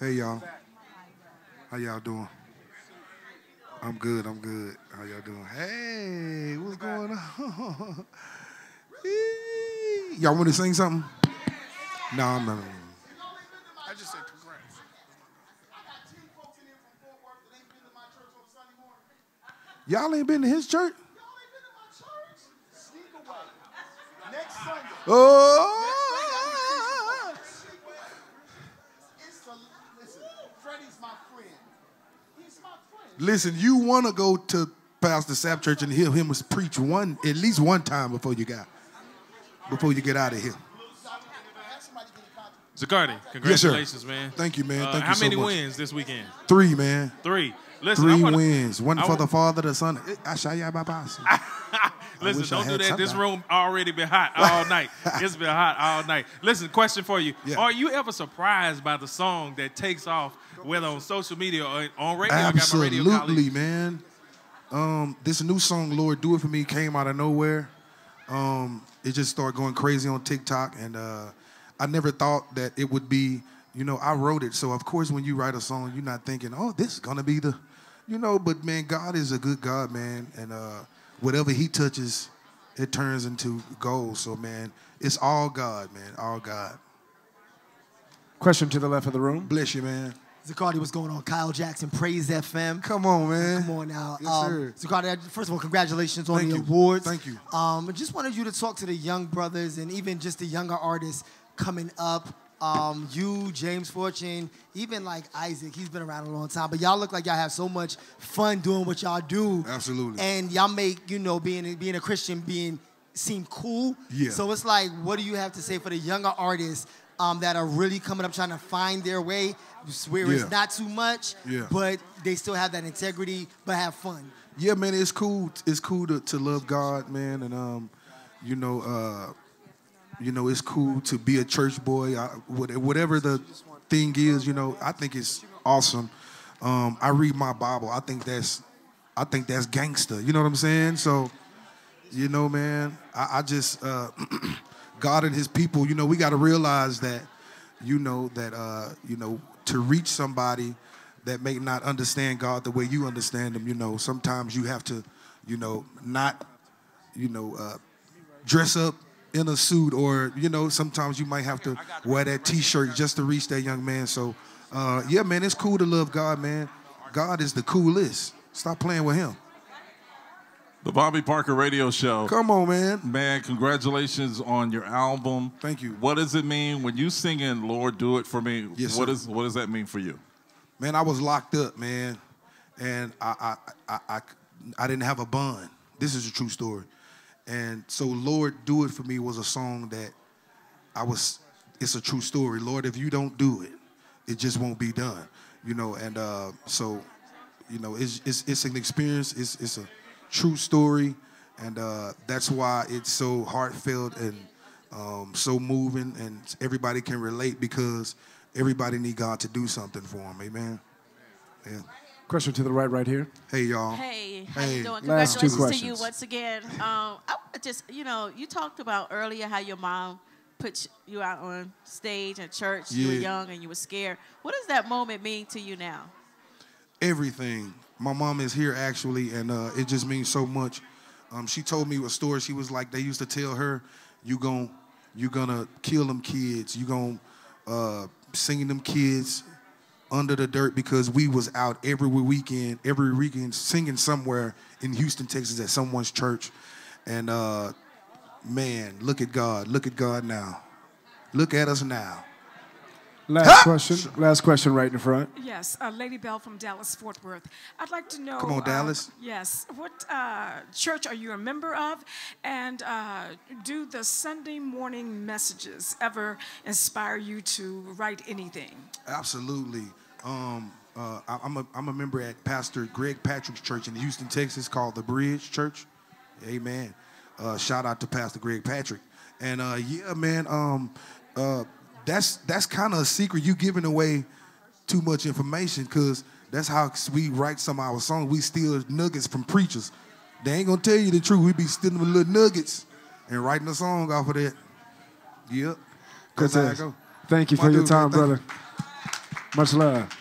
Hey y'all. How y'all doing? I'm good, I'm good. How y'all doing? Hey, what's going on? y'all want to sing something? No, I'm not. I just said congrats. Y'all ain't been to his church? Sneak away. Next Sunday. Oh! It's the, listen, Freddie's my friend. He's my friend. Listen, you want to go to Pastor Sap Church and hear him preach one, at least one time before you got, before you get out of here. Have somebody get in contact. Zacardi, Yes, congratulations, man. Thank you, man. Uh, Thank you how so many much. wins this weekend? Three, man. Three. Listen, Three wanna, wins. One I for the Father, the Son. Eh, I shall ya baba. Listen, don't do that. This room already been hot all night. It's been hot all night. Listen, question for you: Yeah. Are you ever surprised by the song that takes off, whether on social media or on radio? I got my radio Absolutely, colleagues. man. Um, this new song, Lord Do It For Me, came out of nowhere. Um, it just started going crazy on TikTok, and uh, I never thought that it would be, you know, I wrote it. So, of course, when you write a song, you're not thinking, oh, this is going to be the, you know, but man, God is a good God, man. And uh, whatever He touches, it turns into gold. So, man, it's all God, man, all God. Question to the left of the room. Bless you, man. Zacardi, what's going on? Kyle Jackson, Praise FM. Come on, man. Come on now. Yes, um, sir. Zacardi, first of all, congratulations on Thank the you. awards. Thank you. Um, I just wanted you to talk to the young brothers and even just the younger artists coming up. Um, you, James Fortune, even like Isaac, he's been around a long time, but y'all look like y'all have so much fun doing what y'all do. Absolutely. And y'all make, you know, being being a Christian being seem cool. Yeah. So it's like, what do you have to say for the younger artists um, that are really coming up trying to find their way, where Yeah. it's not too much, Yeah. but they still have that integrity, but have fun. Yeah, man, it's cool. It's cool to, to love God, man, and um, you know, uh, you know, it's cool to be a church boy. I, whatever the thing is, you know, I think it's awesome. Um, I read my Bible. I think that's, I think that's gangster. You know what I'm saying? So, you know, man, I, I just uh, God and His people. You know, we got to realize that, you know, that uh, you know, to reach somebody that may not understand God the way you understand Him. You know, sometimes you have to, you know, not, you know, uh, dress up in a suit, or you know, sometimes you might have to wear that T-shirt just to reach that young man. So, uh, yeah, man, it's cool to love God, man. God is the coolest. Stop playing with Him. The Bobby Parker Radio Show. Come on, man. Man, congratulations on your album. Thank you. What does it mean when you singing "Lord, Do It for Me"? Yes, what is what does that mean for you? Man, I was locked up, man, and I I, I I I didn't have a bond. This is a true story, and so Lord, do it for me was a song that I was. It's a true story. Lord, if you don't do it, it just won't be done. You know, and uh, so, you know, it's it's it's an experience. It's it's a true story, and uh, that's why it's so heartfelt and um, so moving, and everybody can relate because everybody need God to do something for them. Amen. Yeah. Question to the right, right here. Hey y'all. Hey, how Hey. you doing? Last two Congratulations to you once again. Um, I wanna just, you know, you talked about earlier how your mom put you out on stage at church. You were young and you were scared. What does that moment mean to you now? everything. My mom is here actually, and uh, it just means so much. Um, she told me a story. She was like, they used to tell her, "You gon' you gonna kill them kids. You gon' uh, singing them kids under the dirt because we was out every weekend, every weekend singing somewhere in Houston, Texas, at someone's church. And uh, man, look at God. Look at God now. Look at us now. Last question. Last question right in front. Yes, uh, Lady Bell from Dallas, Fort Worth. I'd like to know. Come on, uh, Dallas. yes, what uh, church are you a member of, and uh, do the Sunday morning messages ever inspire you to write anything? Absolutely. Um, uh, I, I'm, a, I'm a member at Pastor Greg Patrick's church in Houston, Texas, called the Bridge Church. Amen. Uh, shout out to Pastor Greg Patrick. And uh, yeah, man, um, uh, that's that's kind of a secret. You giving away too much information because that's how we write some of our songs. We steal nuggets from preachers. They ain't gonna tell you the truth. We be stealing little nuggets and writing a song off of that. Yep. Good That's how I to- go. Thank you My for your dude, man, time, brother. Much love.